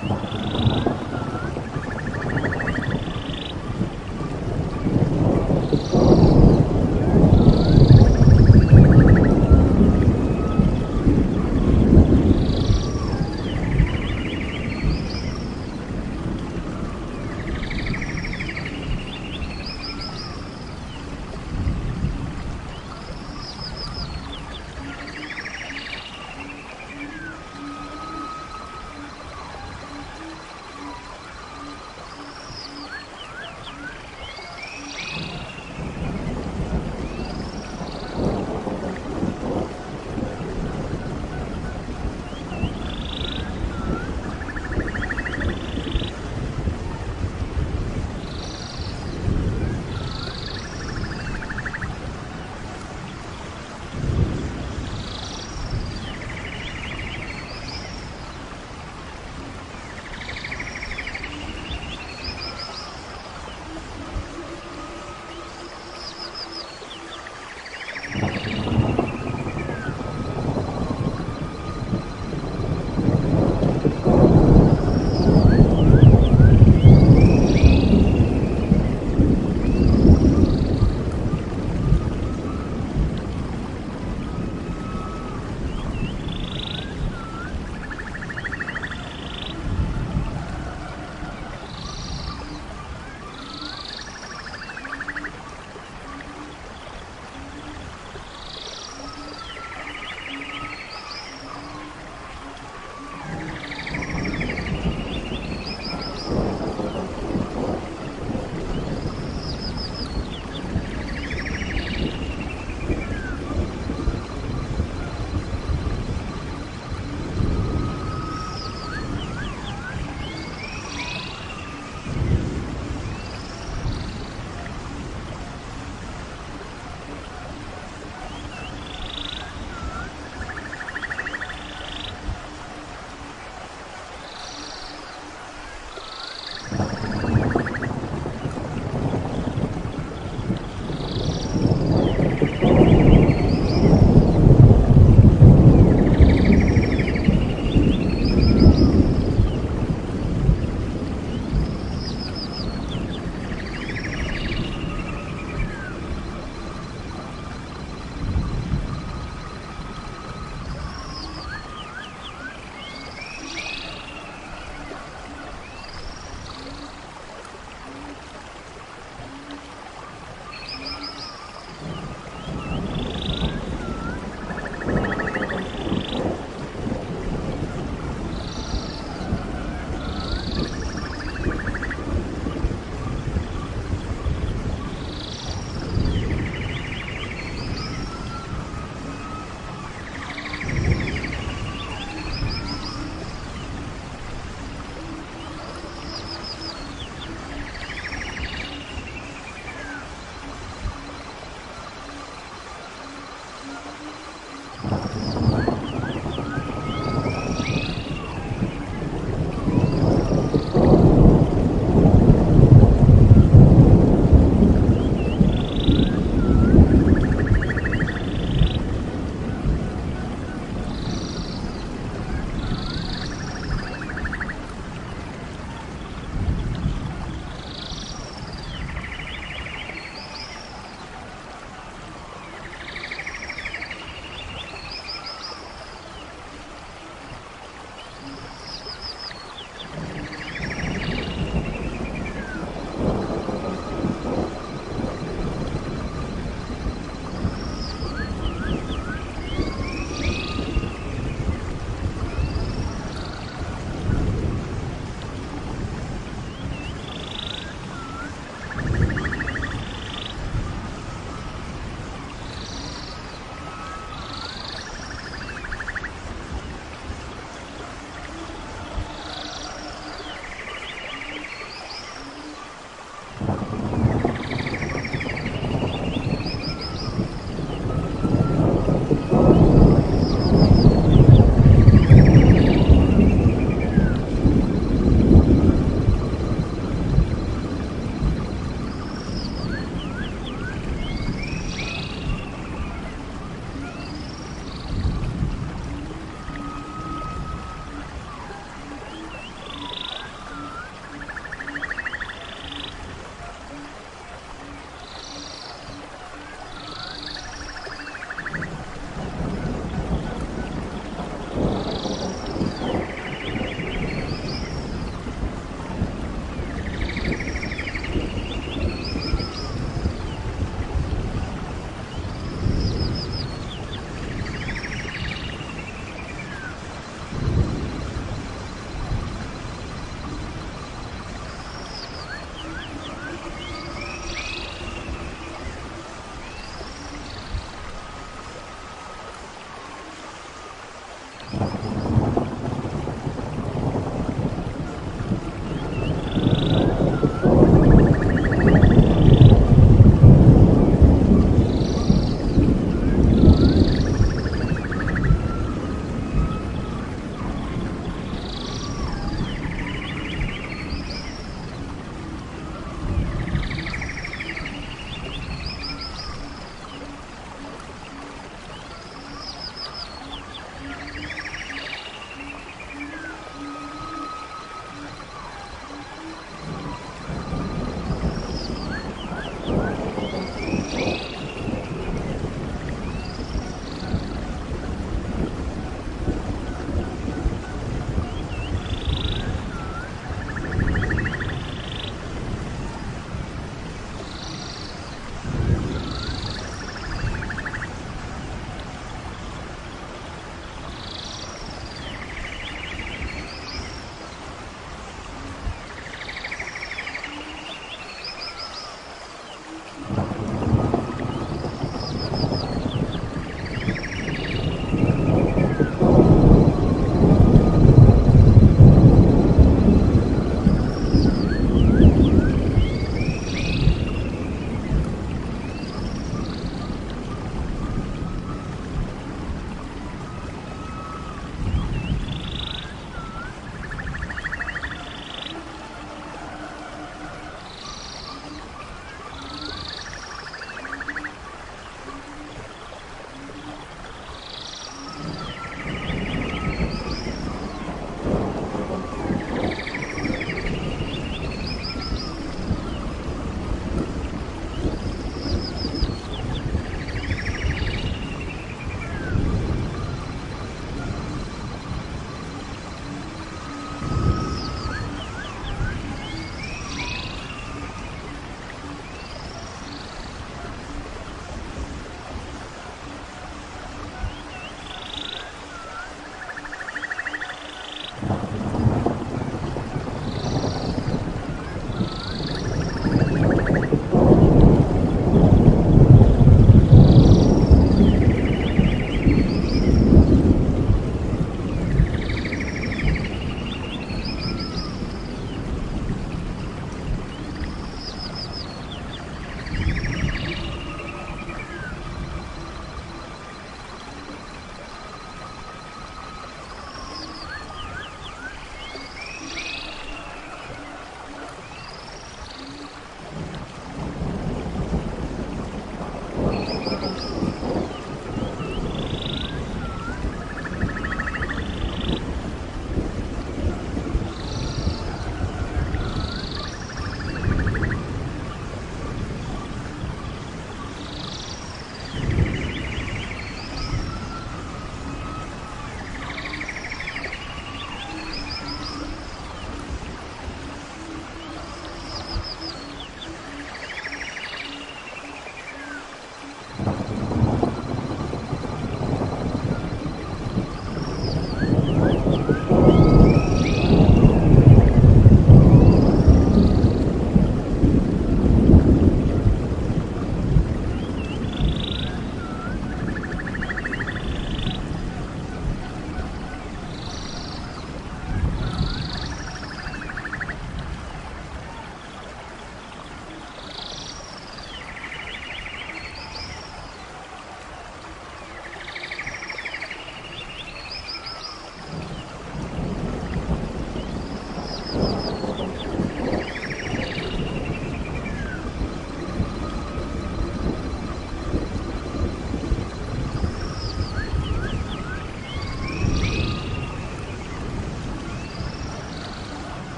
you